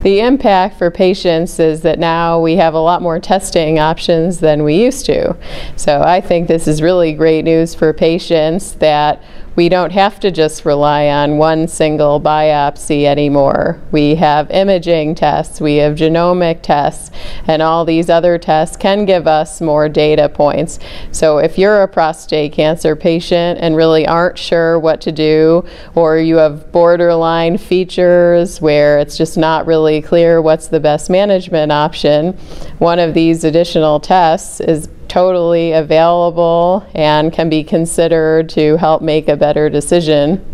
The impact for patients is that now we have a lot more testing options than we used to. So I think this is really great news for patients that we don't have to just rely on one single biopsy anymore. We have imaging tests, we have genomic tests, and all these other tests can give us more data points. So if you're a prostate cancer patient and really aren't sure what to do, or you have borderline features where it's just not really clear what's the best management option, one of these additional tests is totally available and can be considered to help make a better decision